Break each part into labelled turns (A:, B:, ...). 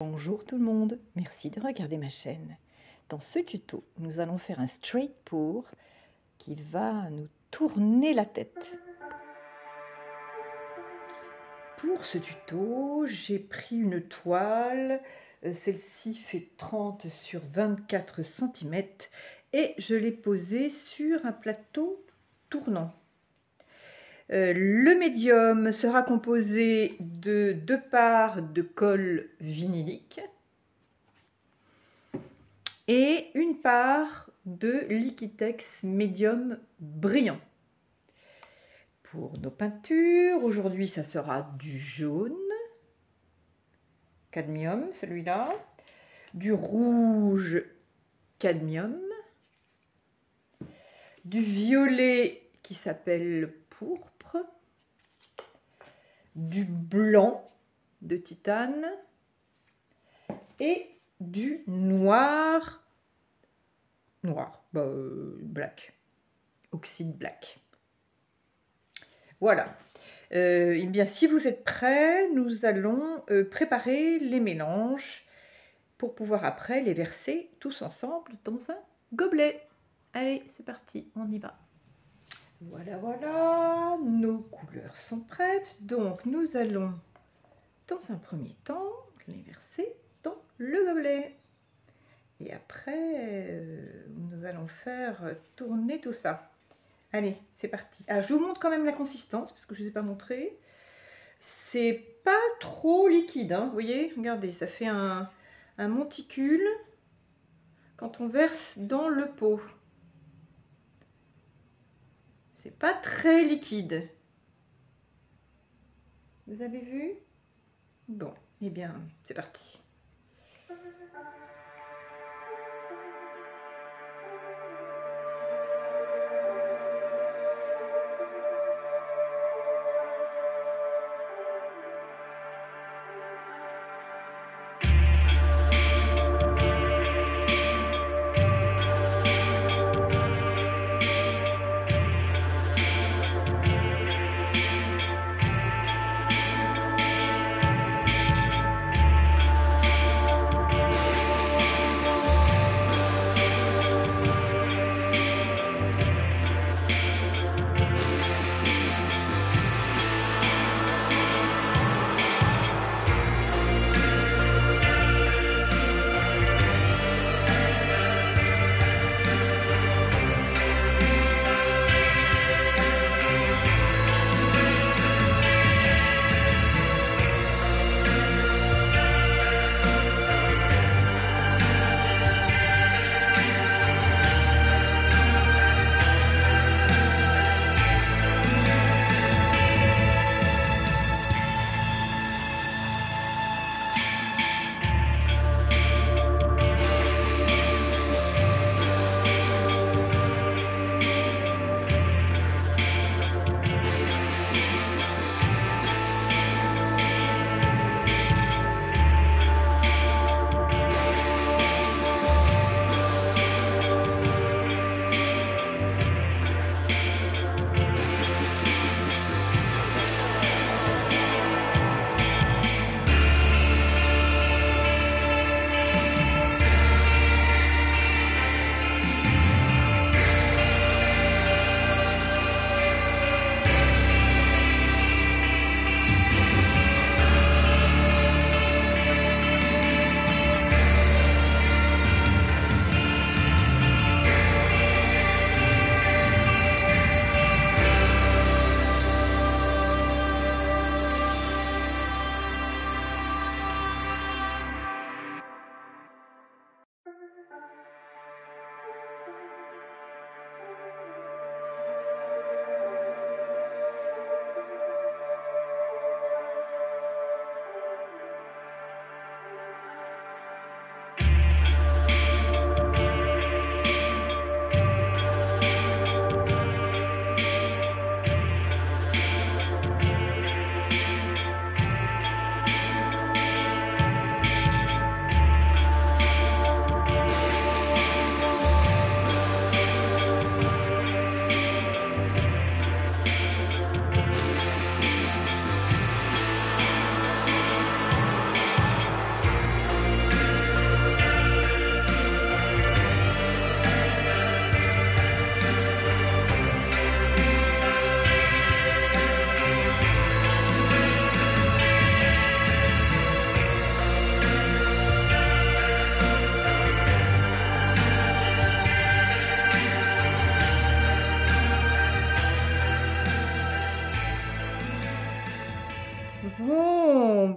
A: Bonjour tout le monde, merci de regarder ma chaîne. Dans ce tuto, nous allons faire un straight pour qui va nous tourner la tête. Pour ce tuto, j'ai pris une toile, euh, celle-ci fait 30 sur 24 cm et je l'ai posée sur un plateau tournant. Euh, le médium sera composé de deux parts de colle vinylique et une part de Liquitex médium brillant. Pour nos peintures, aujourd'hui ça sera du jaune, cadmium celui-là, du rouge cadmium, du violet qui s'appelle pourpre, du blanc de titane et du noir, noir, bah, euh, black, oxyde black. Voilà. Euh, eh bien, si vous êtes prêts, nous allons euh, préparer les mélanges pour pouvoir après les verser tous ensemble dans un gobelet. Allez, c'est parti, on y va. Voilà, voilà, nos couleurs sont prêtes. Donc, nous allons, dans un premier temps, les verser dans le gobelet. Et après, euh, nous allons faire tourner tout ça. Allez, c'est parti. Ah, je vous montre quand même la consistance, parce que je ne vous ai pas montré. C'est pas trop liquide, hein, vous voyez Regardez, ça fait un, un monticule quand on verse dans le pot pas très liquide. Vous avez vu? Bon, eh bien, c'est parti.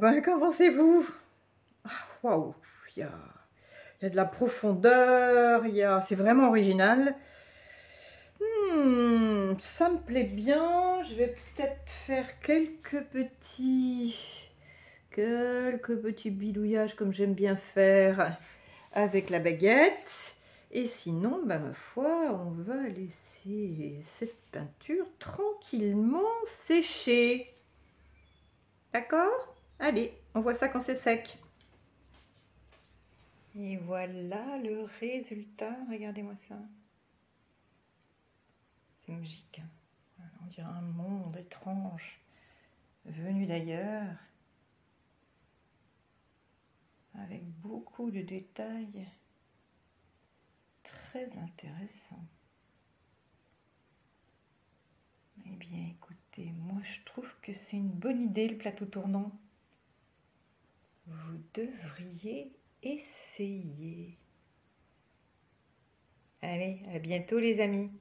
A: Hein, qu'en pensez-vous? Ah, Waouh, il y a, de la profondeur, y a, c'est vraiment original. Hmm, ça me plaît bien. Je vais peut-être faire quelques petits, quelques petits bidouillages comme j'aime bien faire avec la baguette. Et sinon, bah, ma foi, on va laisser cette peinture tranquillement sécher. D'accord? Allez, on voit ça quand c'est sec. Et voilà le résultat. Regardez-moi ça. C'est magique. Hein. On dirait un monde étrange venu d'ailleurs. Avec beaucoup de détails très intéressant. Eh bien, écoutez, moi je trouve que c'est une bonne idée le plateau tournant. Vous devriez essayer. Allez, à bientôt les amis.